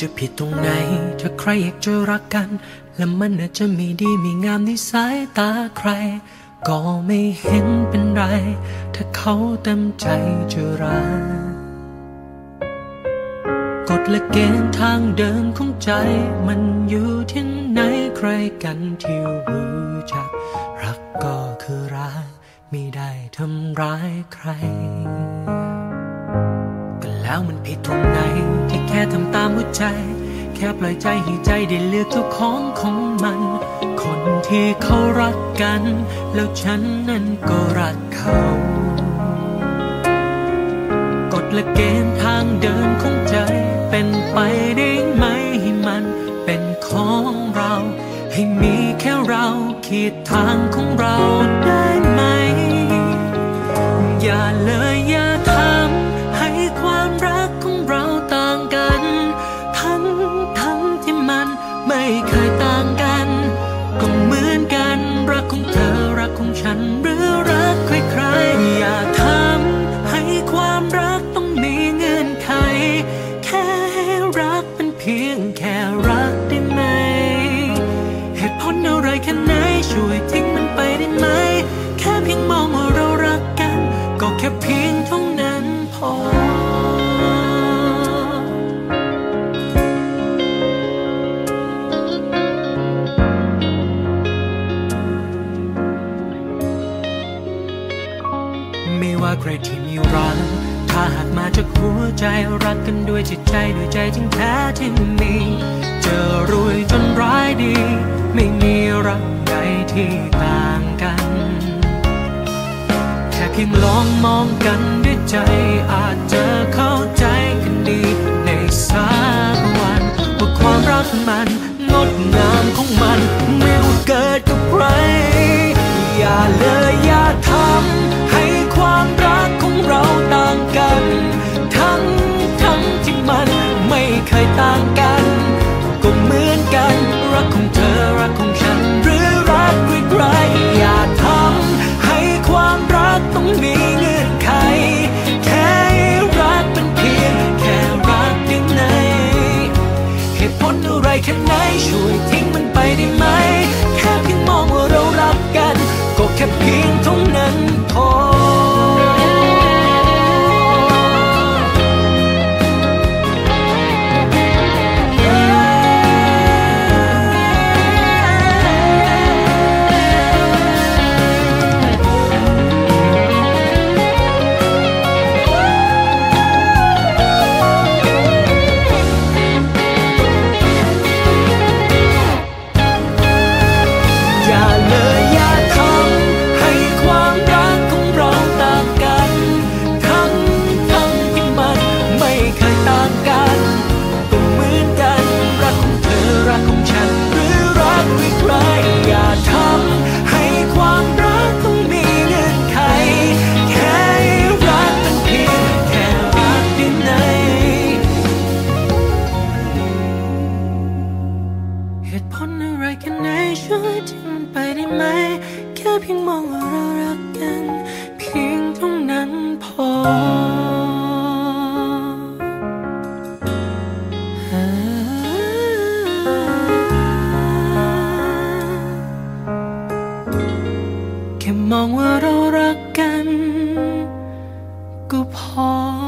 จะผิดตรงไหน ถ้าใครอยากจะรักกัน และมันอาจจะไม่ดีไม่งามในสายตาใคร ก็ไม่เห็นเป็นไร ถ้าเขาเต็มใจจะรักกฎและเกณฑ์ทางเดินของใจ มันอยู่ที่ไหนใครกันที่รู้จัก รักก็คือรักไม่ได้ทำร้ายใคร ก็แล้วมันผิดตรงไหน ค่ทำตามหัวใจ แค่ปล่อยใจให้ใจได้เลือกเจ้าของของมัน คนที่เขารักกัน แล้วฉันนั้นก็รักเขากฎและเกณฑ์ทางเดินของใจ เป็นไปได้ไหมให้มันเป็นของเรา ให้มีแค่เราขีดทางของเราได้ไหม อย่าเลยอย่าทำให้ความ ฉัน ไม่ว่าใครที่มีรัก ถ้าหากมาจากหัวใจรักกันด้วยจิตใจด้วยใจจริงแท้ที่มี เจอรวยจนร้ายดี ไม่มีรักใดที่ต่างกัน แค่เพียงลองมองกันด้วยใจอาจจะเข้าใจกันดีในสักวันว่าความรักมันงดงามของมัน ไม่ว่าเกิดกับใคร อย่าเลยอย่า ช่วยทิ้งมันไปได้ไหม แค่เพียงมองว่าเรารักกัน ก็แค่เพียง ช่วยทิ้งมันไปได้ไหม แค่เพียงมองว่าเรารักกัน เพียงเท่านั้นพอแค่มองว่าเรารักกัน ก็พอ